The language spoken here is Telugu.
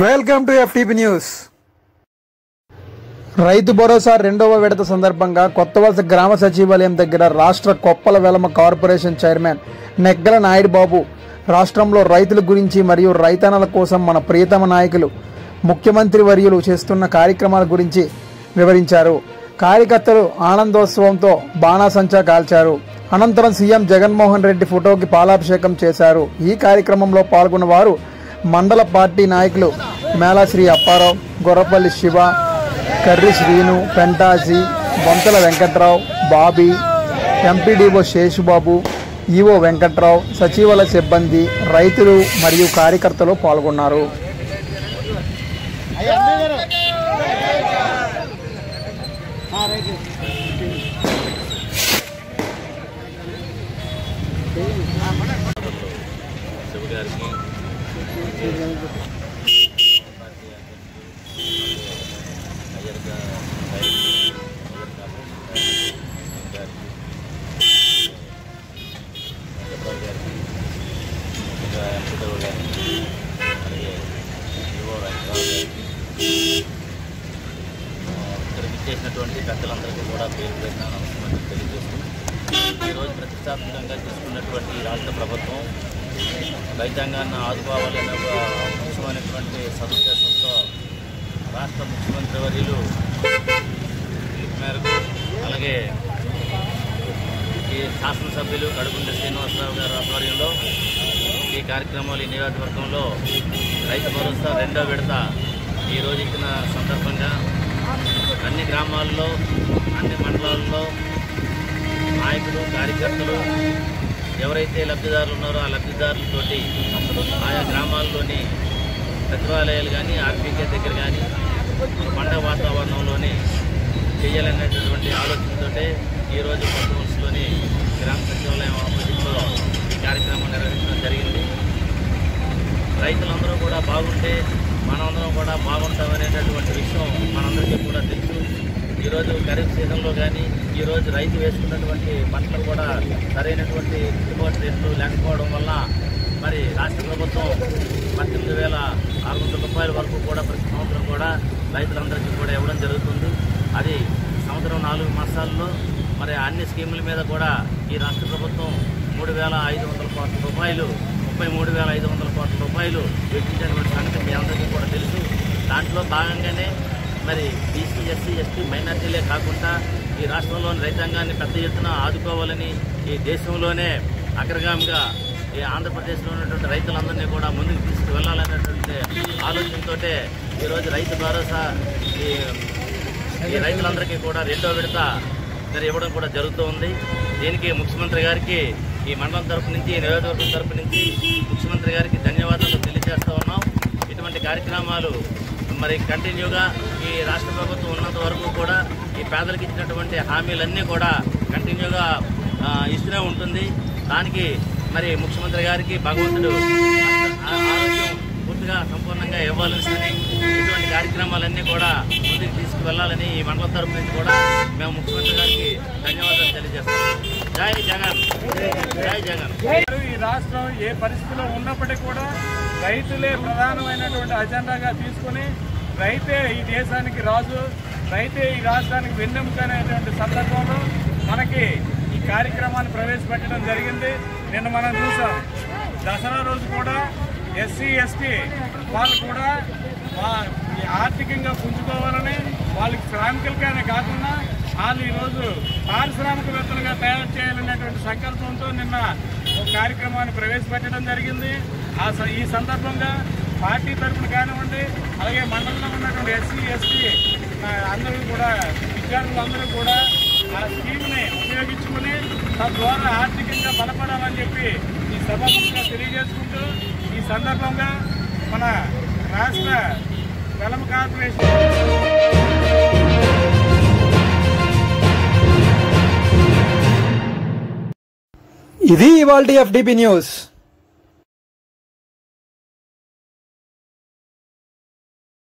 Welcome to FTP news Rythu Bharosa రెండవ విడత సందర్భంగా కొత్తవలస గ్రామ సచివాలయం దగ్గర రాష్ట్ర కొప్పల వెలమ కార్పొరేషన్ చైర్మన్ నెగ్గల నాయుడు బాబు రాష్ట్రంలో రైతుల గురించి మరియు రైతన్నల కోసం మన ప్రియతమ నాయకులు ముఖ్యమంత్రి వర్యులు చేస్తున్న కార్యక్రమాల గురించి వివరించారు. కార్యకర్తలు ఆనందోత్సవంతో బాణాసంచా కాల్చారు. అనంతరం సీఎం జగన్మోహన్ రెడ్డి ఫోటోకి పాలాభిషేకం చేశారు. ఈ కార్యక్రమంలో పాల్గొన్న వారు మండల పార్టీ నాయకులు మేళాశ్రీ అప్పారావు గొర్రపల్లి శివ కర్రి శ్రీను పెంటాజీ బొంతల వెంకట్రావు బాబీ ఎంపీడీఓ శేషుబాబు ఈవో వెంకట్రావు సచివాల సిబ్బంది రైతులు మరియు కార్యకర్తలు పాల్గొన్నారు. శివగారికి గారికి అయ్యర్ గా- అయ్యర్ కార్పొరేషన్ గారికి, వెంకట్రావు గారికి, ఇంకా ఎంపీడో గారికి, అలాగే ఈవో వెంకట్రావు గారికి, ఆ, ఇక్కడికి ఇచ్చేసినటువంటి పెద్దలందరికీ కూడా పేరు పేరున నమస్కారం తెలియజేస్తూ ఈరోజు ప్రతిష్టాత్మకంగా తీసుకున్నటువంటి ఈ రాష్ట్ర ప్రభుత్వం రైతాంగాన్ని ఆదుకోవాలనే ఒక ముఖ్యమైనటువంటి సదుద్దేశంతో రాష్ట్ర ముఖ్యమంత్రి వర్యులు మేరకు అలాగే ఈ శాసనసభ్యులు కడుపుండ శ్రీనివాసరావు గారి ఆధ్వర్యంలో ఈ కార్యక్రమాలు ఈ నియోజకవర్గంలో రైతు భరోసా రెండో విడత ఈ రోజు ఇచ్చిన సందర్భంగా అన్ని గ్రామాల్లో అన్ని మండలాల్లో నాయకులు కార్యకర్తలు ఎవరైతే లబ్ధిదారులు ఉన్నారో ఆ లబ్ధిదారులతోటి ఆయా గ్రామాల్లోని సచివాలయాలు కానీ ఆర్పీకే దగ్గర కానీ పండగ వాతావరణంలోని చేయాలనేటటువంటి ఆలోచనతోటే ఈరోజు కొత్త గ్రామ సచివాలయం ఆపోజిట్లో ఈ కార్యక్రమం నిర్వహించడం జరిగింది. రైతులందరూ కూడా బాగుంటే మనమందరం కూడా బాగుంటామనేటటువంటి విషయం మనందరికీ కూడా తెలుసు. ఈరోజు ఖరీఫ్ సీజన్లో కానీ ఈరోజు రైతు వేసుకున్నటువంటి పంటలు కూడా సరైనటువంటి గిట్టుబాటు రేట్లు లేకపోవడం వల్ల మరి రాష్ట్ర ప్రభుత్వం పద్దెనిమిది వేల ఆరు వందల రూపాయల వరకు కూడా ప్రతి సంవత్సరం కూడా రైతులందరికీ కూడా ఇవ్వడం జరుగుతుంది. అది సంవత్సరం నాలుగు మాసాల్లో మరి అన్ని స్కీముల మీద కూడా ఈ రాష్ట్ర ప్రభుత్వం మూడు వేల ఐదు వందల కోట్ల రూపాయలు ముప్పై మూడు వేల ఐదు వందల కోట్ల రూపాయలు వెచ్చించినటువంటి సంగతి మీ అందరికీ కూడా తెలుసు. దాంట్లో భాగంగానే మరి బీసీ ఎస్సీ ఎస్టీ మైనార్టీలే కాకుండా ఈ రాష్ట్రంలోని రైతాంగాన్ని పెద్ద ఎత్తున ఆదుకోవాలని ఈ దేశంలోనే అగ్రగామిగా ఈ ఆంధ్రప్రదేశ్లో ఉన్నటువంటి రైతులందరినీ కూడా ముందుకు తీసుకువెళ్ళాలనేటువంటి ఆలోచనతోటే ఈరోజు రైతు భరోసా ఈ ఈ రైతులందరికీ కూడా రెండో విడత మరి ఇవ్వడం కూడా జరుగుతూ ఉంది. దీనికి ముఖ్యమంత్రి గారికి ఈ మండలం తరపు నుంచి నియోజకవర్గం తరపు నుంచి ముఖ్యమంత్రి గారికి ధన్యవాదాలు తెలియజేస్తూ ఉన్నాం. ఇటువంటి కార్యక్రమాలు మరి కంటిన్యూగా ఈ రాష్ట్ర ప్రభుత్వం ఉన్నంత వరకు కూడా ఈ పేదలకు ఇచ్చినటువంటి హామీలన్నీ కూడా కంటిన్యూగా ఇస్తూనే ఉంటుంది. దానికి మరి ముఖ్యమంత్రి గారికి భగవంతుడు ఆ- ఆరోగ్యం పూర్తిగా సంపూర్ణంగా ఇవ్వాలని ఇటువంటి కార్యక్రమాలన్నీ కూడా ముందుకు తీసుకువెళ్ళాలని ఈ మండలం తరపు నుంచి కూడా మేము ముఖ్యమంత్రి గారికి ధన్యవాదాలు తెలియజేస్తాం జై జగన్. జై జగన్. రాష్ట్రం ఏ పరిస్థితిలో ఉన్నప్పటికీ కూడా రైతులే ప్రధానమైనటువంటి అజెండాగా తీసుకుని రైతే ఈ దేశానికి రాజు రైతే ఈ రాష్ట్రానికి వెన్నెముక అనేటువంటి సందర్భంలో మనకి ఈ కార్యక్రమాన్ని ప్రవేశపెట్టడం జరిగింది. నిన్న మనం చూసాం. దసరా రోజు కూడా ఎస్సీ ఎస్టీ వాళ్ళు కూడా ఆర్థికంగా పుంజుకోవాలని వాళ్ళకి శ్రామికులకైనా కాకుండా వాళ్ళు ఈరోజు పారిశ్రామికవేత్తలుగా తయారు చేయాలనేటువంటి సంకల్పంతో నిన్న కార్యక్రమాన్ని ప్రవేశపెట్టడం జరిగింది. ఆ స- ఈ సందర్భంగా పార్టీ తరఫున కానివ్వండి అలాగే మండలంలో ఉన్నటువంటి ఎస్సీ ఎస్టీ అందరూ కూడా విద్యార్థులందరూ కూడా ఆ స్కీమ్ని ఉపయోగించుకుని తద్వారా ఆర్థికంగా బలపడాలని చెప్పి ఈ సభాముఖంగా తెలియజేసుకుంటూ ఈ సందర్భంగా మన రాష్ట్ర వెలమ కార్పొరేషన్ ఇది ఇవాల్టి ఎఫ్డిపి న్యూస్